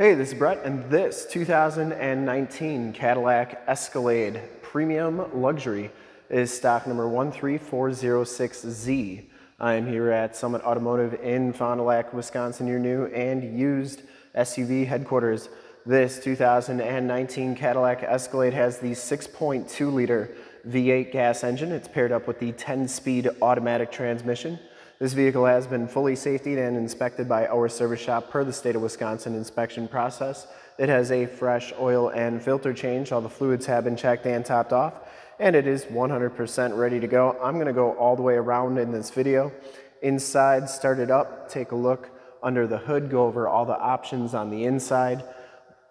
Hey, this is Brett, and this 2019 Cadillac Escalade Premium Luxury is stock number 13406Z. I am here at Summit Automotive in Fond du Lac, Wisconsin, your new and used SUV headquarters. This 2019 Cadillac Escalade has the 6.2 liter V8 gas engine. It's paired up with the 10 speed automatic transmission. This vehicle has been fully safetied and inspected by our service shop per the state of Wisconsin inspection process. It has a fresh oil and filter change. All the fluids have been checked and topped off and it is 100% ready to go. I'm gonna go all the way around in this video. Inside, start it up, take a look under the hood, go over all the options on the inside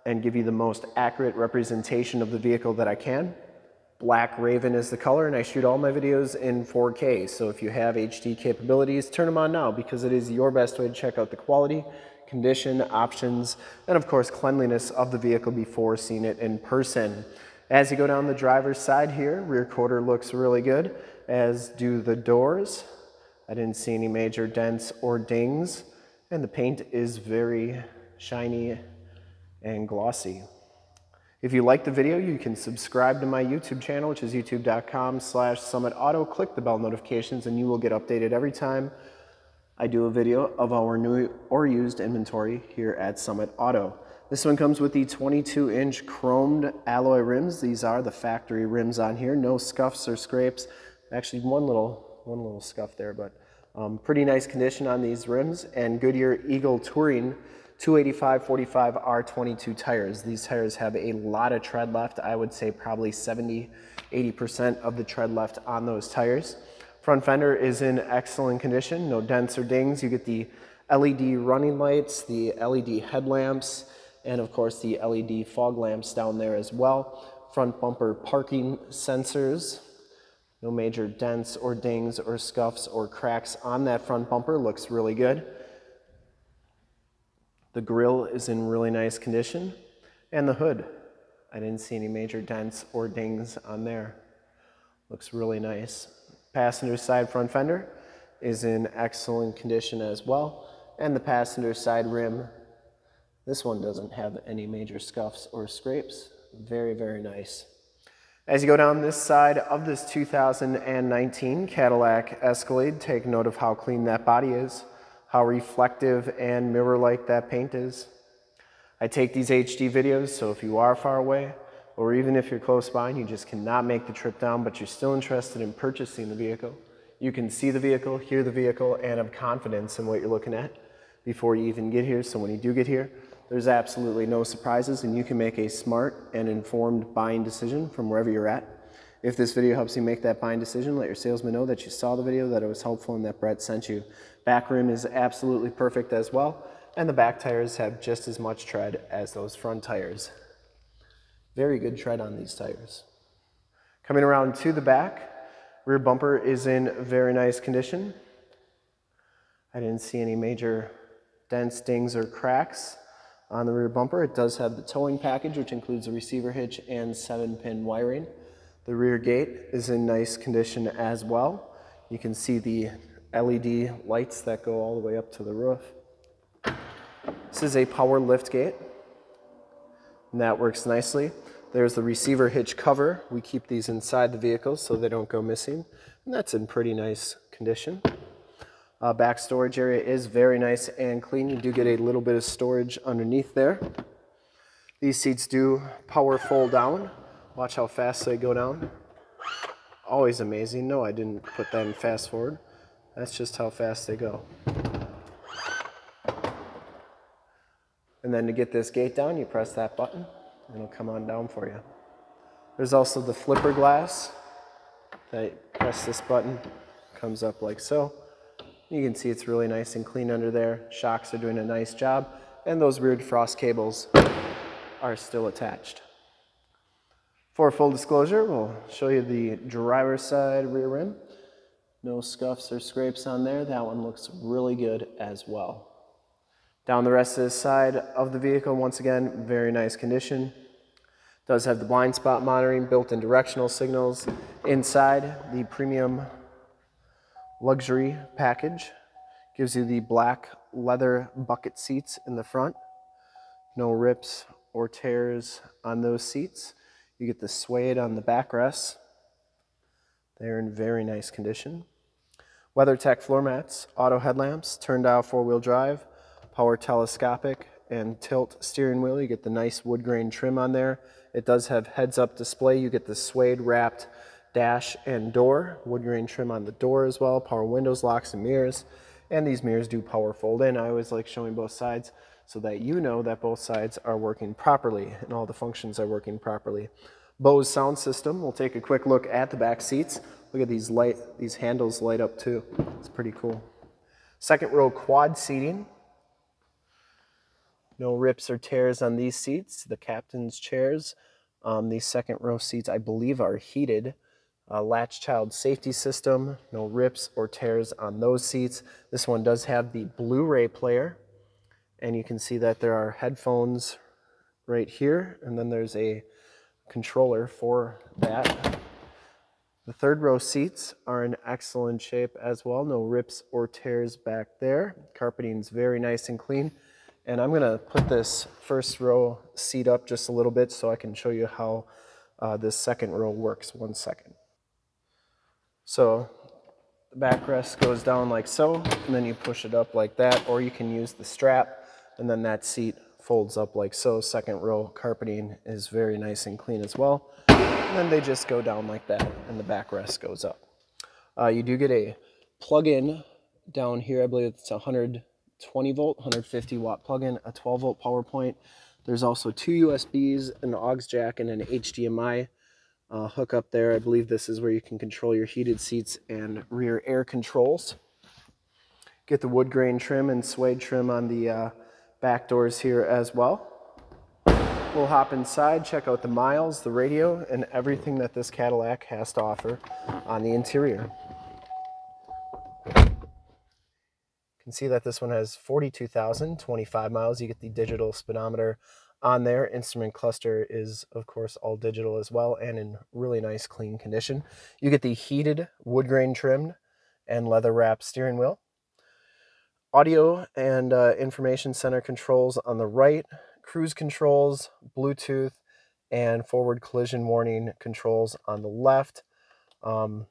and give you the most accurate representation of the vehicle that I can. Black Raven is the color and I shoot all my videos in 4K. So if you have HD capabilities, turn them on now because it is your best way to check out the quality, condition, options, and of course cleanliness of the vehicle before seeing it in person. As you go down the driver's side here, rear quarter looks really good, as do the doors. I didn't see any major dents or dings, and the paint is very shiny and glossy. If you like the video, you can subscribe to my YouTube channel, which is youtube.com slash summitauto. Click the bell notifications and you will get updated every time I do a video of our new or used inventory here at Summit Auto. This one comes with the 22 inch chromed alloy rims. These are the factory rims on here. No scuffs or scrapes. Actually one little, one little scuff there, but um, pretty nice condition on these rims and Goodyear Eagle Touring 285 45 R22 tires. These tires have a lot of tread left. I would say probably 70, 80% of the tread left on those tires. Front fender is in excellent condition, no dents or dings. You get the LED running lights, the LED headlamps, and of course the LED fog lamps down there as well. Front bumper parking sensors. No major dents or dings or scuffs or cracks on that front bumper. Looks really good. The grill is in really nice condition. And the hood, I didn't see any major dents or dings on there. Looks really nice. Passenger side front fender is in excellent condition as well. And the passenger side rim, this one doesn't have any major scuffs or scrapes. Very, very nice. As you go down this side of this 2019 Cadillac Escalade, take note of how clean that body is how reflective and mirror-like that paint is. I take these HD videos, so if you are far away, or even if you're close by and you just cannot make the trip down, but you're still interested in purchasing the vehicle, you can see the vehicle, hear the vehicle, and have confidence in what you're looking at before you even get here. So when you do get here, there's absolutely no surprises and you can make a smart and informed buying decision from wherever you're at. If this video helps you make that buying decision, let your salesman know that you saw the video, that it was helpful, and that Brett sent you. Back rim is absolutely perfect as well, and the back tires have just as much tread as those front tires. Very good tread on these tires. Coming around to the back, rear bumper is in very nice condition. I didn't see any major dents, dings, or cracks on the rear bumper. It does have the towing package, which includes a receiver hitch and seven pin wiring. The rear gate is in nice condition as well. You can see the LED lights that go all the way up to the roof. This is a power lift gate, and that works nicely. There's the receiver hitch cover. We keep these inside the vehicle so they don't go missing, and that's in pretty nice condition. Uh, back storage area is very nice and clean. You do get a little bit of storage underneath there. These seats do power fold down. Watch how fast they go down. Always amazing. No, I didn't put in fast forward. That's just how fast they go. And then to get this gate down, you press that button and it'll come on down for you. There's also the flipper glass. That press this button, comes up like so. You can see it's really nice and clean under there. Shocks are doing a nice job. And those rear defrost cables are still attached. For full disclosure, we'll show you the driver's side rear rim. No scuffs or scrapes on there. That one looks really good as well. Down the rest of the side of the vehicle, once again, very nice condition. Does have the blind spot monitoring, built-in directional signals. Inside, the premium luxury package gives you the black leather bucket seats in the front. No rips or tears on those seats. You get the suede on the backrest. They're in very nice condition. WeatherTech floor mats, auto headlamps, turn dial four-wheel drive, power telescopic and tilt steering wheel. You get the nice wood grain trim on there. It does have heads-up display. You get the suede wrapped dash and door, wood grain trim on the door as well, power windows, locks, and mirrors. And these mirrors do power fold in. I always like showing both sides so that you know that both sides are working properly and all the functions are working properly. Bose sound system. We'll take a quick look at the back seats. Look at these light, these handles light up too. It's pretty cool. Second row quad seating. No rips or tears on these seats. The captain's chairs. Um, these second row seats, I believe, are heated. Uh, latch child safety system. No rips or tears on those seats. This one does have the Blu-ray player. And you can see that there are headphones right here. And then there's a controller for that. The third row seats are in excellent shape as well. No rips or tears back there. Carpeting is very nice and clean. And I'm gonna put this first row seat up just a little bit so I can show you how uh, this second row works. One second. So the backrest goes down like so, and then you push it up like that, or you can use the strap, and then that seat folds up like so. Second row carpeting is very nice and clean as well. And then they just go down like that and the backrest goes up. Uh, you do get a plug-in down here. I believe it's 120 volt, 150 watt plug-in, a 12 volt power point. There's also two USBs, an aux jack, and an HDMI uh, hook up there. I believe this is where you can control your heated seats and rear air controls. Get the wood grain trim and suede trim on the uh, back doors here as well. We'll hop inside, check out the miles, the radio, and everything that this Cadillac has to offer on the interior. You can see that this one has 42,025 miles. You get the digital speedometer on there. Instrument cluster is, of course, all digital as well and in really nice, clean condition. You get the heated wood grain trimmed and leather wrapped steering wheel audio and uh, information center controls on the right, cruise controls, Bluetooth, and forward collision warning controls on the left. Um,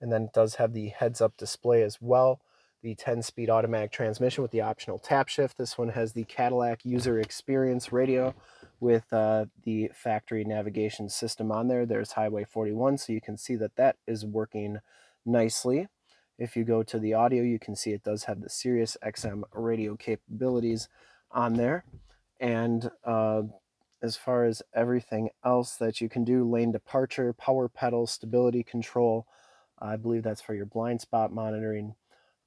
and then it does have the heads up display as well. The 10 speed automatic transmission with the optional tap shift. This one has the Cadillac user experience radio with uh, the factory navigation system on there. There's Highway 41, so you can see that that is working nicely. If you go to the audio, you can see it does have the Sirius XM radio capabilities on there. And uh, as far as everything else that you can do, lane departure, power pedal, stability control, I believe that's for your blind spot monitoring.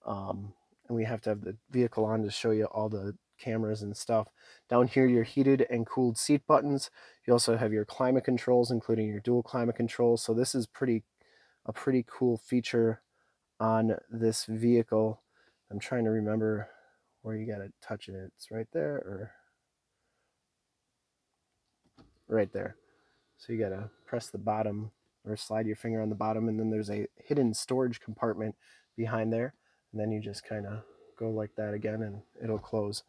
Um, and we have to have the vehicle on to show you all the cameras and stuff. Down here, your heated and cooled seat buttons. You also have your climate controls, including your dual climate controls. So this is pretty a pretty cool feature on this vehicle. I'm trying to remember where you got to touch it. It's right there or right there. So you got to press the bottom or slide your finger on the bottom and then there's a hidden storage compartment behind there. And then you just kind of go like that again and it'll close.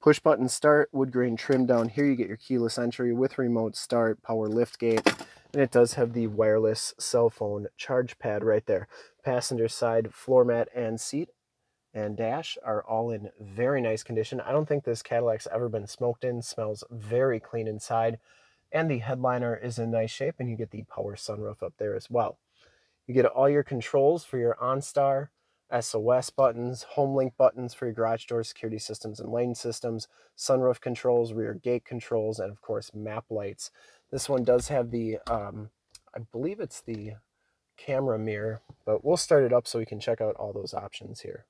Push button start, wood grain trim down here. You get your keyless entry with remote start, power lift gate, and it does have the wireless cell phone charge pad right there. Passenger side floor mat and seat and dash are all in very nice condition. I don't think this Cadillac's ever been smoked in. Smells very clean inside. And the headliner is in nice shape and you get the power sunroof up there as well. You get all your controls for your OnStar, SOS buttons, home link buttons for your garage door security systems and lane systems, sunroof controls, rear gate controls, and of course map lights. This one does have the, um, I believe it's the camera mirror, but we'll start it up so we can check out all those options here.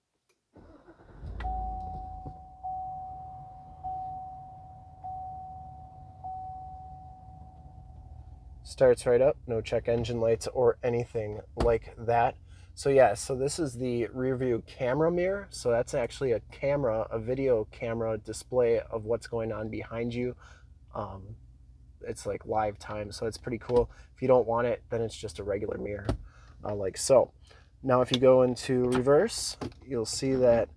Starts right up, no check engine lights or anything like that. So yeah, so this is the rear view camera mirror. So that's actually a camera, a video camera display of what's going on behind you. Um, it's like live time, so it's pretty cool. If you don't want it, then it's just a regular mirror, uh, like so. Now if you go into reverse, you'll see that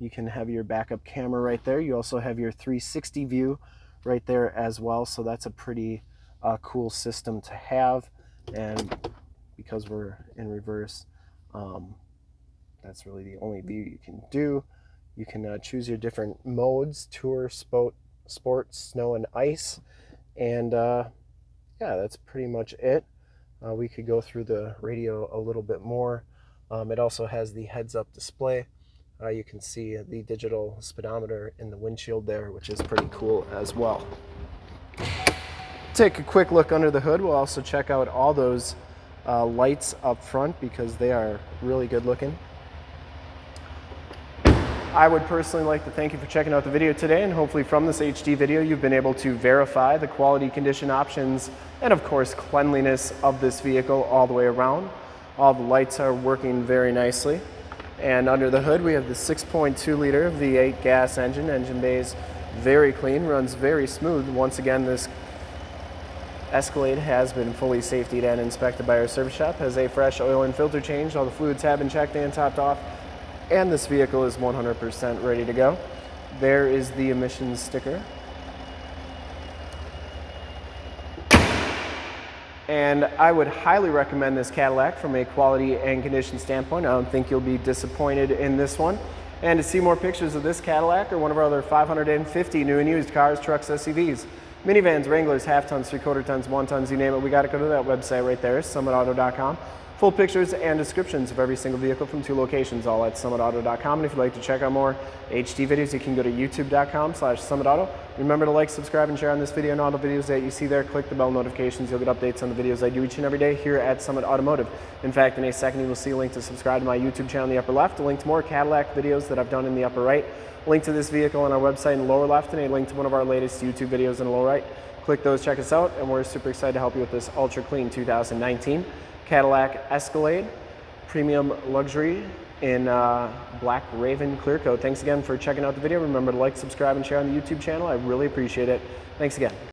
You can have your backup camera right there. You also have your 360 view right there as well. So that's a pretty uh, cool system to have. And because we're in reverse, um, that's really the only view you can do. You can uh, choose your different modes, tour, sport, sports, snow and ice. And uh, yeah, that's pretty much it. Uh, we could go through the radio a little bit more. Um, it also has the heads up display. Uh, you can see the digital speedometer in the windshield there, which is pretty cool as well. Take a quick look under the hood. We'll also check out all those uh, lights up front because they are really good looking. I would personally like to thank you for checking out the video today and hopefully from this HD video you've been able to verify the quality condition options and of course cleanliness of this vehicle all the way around. All the lights are working very nicely. And under the hood we have the 6.2 liter V8 gas engine. Engine bay is very clean, runs very smooth. Once again this Escalade has been fully safetied and inspected by our service shop, has a fresh oil and filter change. All the fluids have been checked and topped off and this vehicle is 100% ready to go. There is the emissions sticker. And I would highly recommend this Cadillac from a quality and condition standpoint. I don't think you'll be disappointed in this one. And to see more pictures of this Cadillac or one of our other 550 new and used cars, trucks, SUVs, minivans, Wranglers, half tons, three quarter tons, one tons, you name it, we got to go to that website right there, summitauto.com. Full pictures and descriptions of every single vehicle from two locations, all at summitauto.com. And if you'd like to check out more HD videos, you can go to youtube.com slash summitauto. Remember to like, subscribe, and share on this video and all the videos that you see there. Click the bell notifications. You'll get updates on the videos I do each and every day here at Summit Automotive. In fact, in a second, you will see a link to subscribe to my YouTube channel in the upper left, a link to more Cadillac videos that I've done in the upper right, a link to this vehicle on our website in the lower left, and a link to one of our latest YouTube videos in the lower right. Click those, check us out, and we're super excited to help you with this ultra clean 2019 Cadillac Escalade, premium luxury in uh, Black Raven Clear Coat. Thanks again for checking out the video. Remember to like, subscribe, and share on the YouTube channel. I really appreciate it. Thanks again.